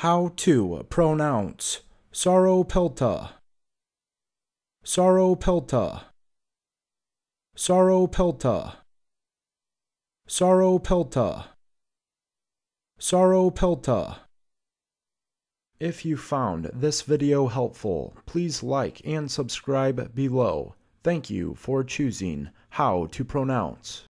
How to pronounce Sauropelta. Sauropelta. Sauropelta. Sauropelta. Sauropelta. If you found this video helpful, please like and subscribe below. Thank you for choosing how to pronounce.